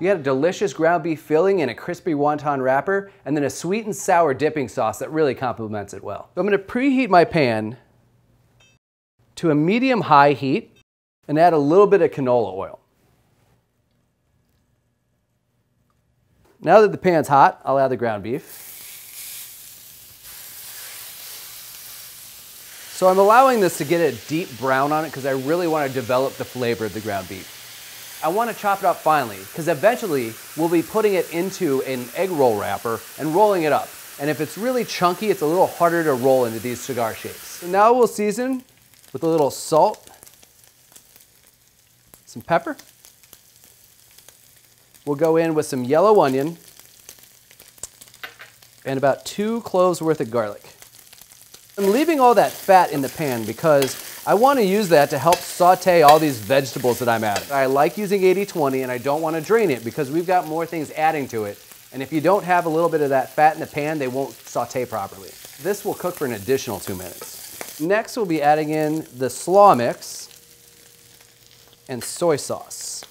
You got a delicious ground beef filling and a crispy wonton wrapper, and then a sweet and sour dipping sauce that really complements it well. I'm gonna preheat my pan to a medium high heat and add a little bit of canola oil. Now that the pan's hot, I'll add the ground beef. So I'm allowing this to get a deep brown on it because I really want to develop the flavor of the ground beef. I want to chop it up finely because eventually we'll be putting it into an egg roll wrapper and rolling it up. And if it's really chunky, it's a little harder to roll into these cigar shapes. So now we'll season with a little salt, some pepper. We'll go in with some yellow onion and about two cloves worth of garlic. I'm leaving all that fat in the pan because I want to use that to help saute all these vegetables that I'm adding. I like using 80-20 and I don't want to drain it because we've got more things adding to it. And if you don't have a little bit of that fat in the pan, they won't saute properly. This will cook for an additional two minutes. Next, we'll be adding in the slaw mix and soy sauce.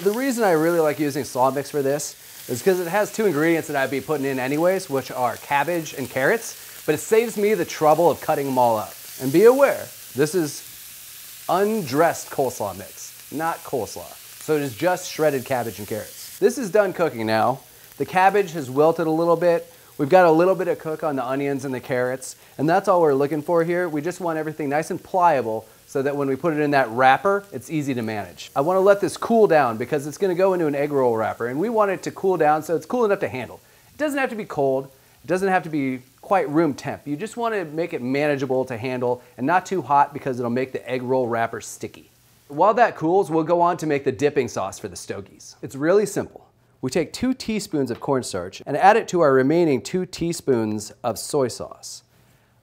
The reason I really like using slaw mix for this is because it has two ingredients that I'd be putting in anyways, which are cabbage and carrots, but it saves me the trouble of cutting them all up. And be aware, this is undressed coleslaw mix, not coleslaw. So it is just shredded cabbage and carrots. This is done cooking now. The cabbage has wilted a little bit. We've got a little bit of cook on the onions and the carrots, and that's all we're looking for here. We just want everything nice and pliable so that when we put it in that wrapper, it's easy to manage. I wanna let this cool down because it's gonna go into an egg roll wrapper and we want it to cool down so it's cool enough to handle. It doesn't have to be cold, it doesn't have to be quite room temp. You just wanna make it manageable to handle and not too hot because it'll make the egg roll wrapper sticky. While that cools, we'll go on to make the dipping sauce for the stogies. It's really simple. We take two teaspoons of cornstarch and add it to our remaining two teaspoons of soy sauce.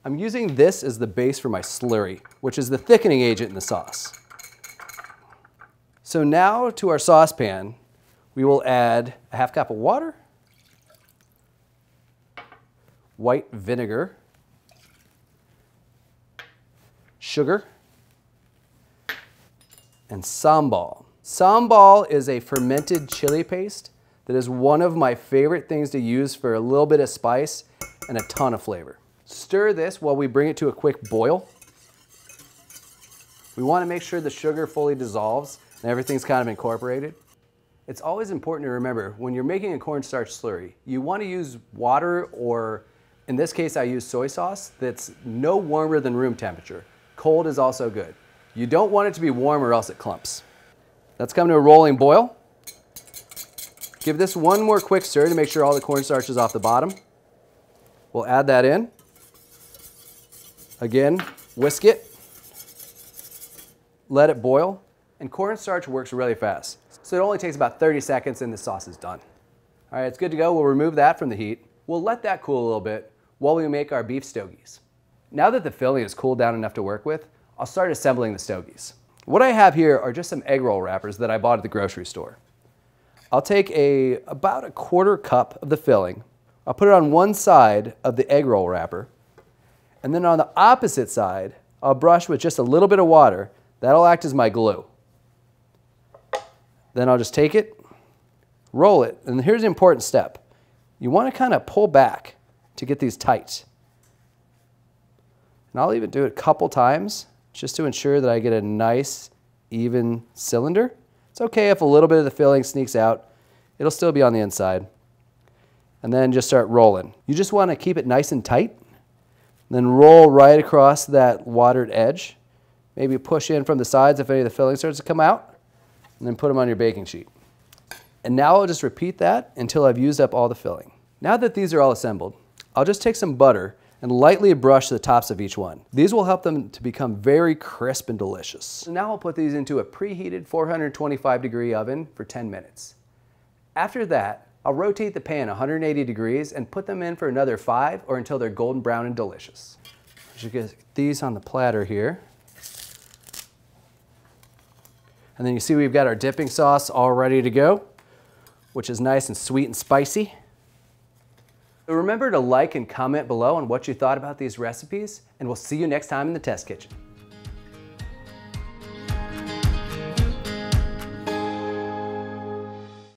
I'm using this as the base for my slurry, which is the thickening agent in the sauce. So now to our saucepan, we will add a half cup of water, white vinegar, sugar, and sambal. Sambal is a fermented chili paste that is one of my favorite things to use for a little bit of spice and a ton of flavor. Stir this while we bring it to a quick boil. We want to make sure the sugar fully dissolves and everything's kind of incorporated. It's always important to remember when you're making a cornstarch slurry, you want to use water or in this case I use soy sauce that's no warmer than room temperature. Cold is also good. You don't want it to be warm or else it clumps. That's coming to a rolling boil. Give this one more quick stir to make sure all the cornstarch is off the bottom. We'll add that in. Again, whisk it, let it boil, and cornstarch works really fast. So it only takes about 30 seconds and the sauce is done. All right, it's good to go. We'll remove that from the heat. We'll let that cool a little bit while we make our beef stogies. Now that the filling is cooled down enough to work with, I'll start assembling the stogies. What I have here are just some egg roll wrappers that I bought at the grocery store. I'll take a, about a quarter cup of the filling. I'll put it on one side of the egg roll wrapper and then on the opposite side, I'll brush with just a little bit of water. That'll act as my glue. Then I'll just take it, roll it, and here's the important step. You want to kind of pull back to get these tight. And I'll even do it a couple times just to ensure that I get a nice, even cylinder. It's okay if a little bit of the filling sneaks out. It'll still be on the inside. And then just start rolling. You just want to keep it nice and tight then roll right across that watered edge. Maybe push in from the sides if any of the filling starts to come out, and then put them on your baking sheet. And now I'll just repeat that until I've used up all the filling. Now that these are all assembled, I'll just take some butter and lightly brush the tops of each one. These will help them to become very crisp and delicious. So now I'll put these into a preheated 425 degree oven for 10 minutes. After that, I'll rotate the pan 180 degrees and put them in for another five or until they're golden brown and delicious. You get these on the platter here. And then you see we've got our dipping sauce all ready to go, which is nice and sweet and spicy. Remember to like and comment below on what you thought about these recipes, and we'll see you next time in the test kitchen.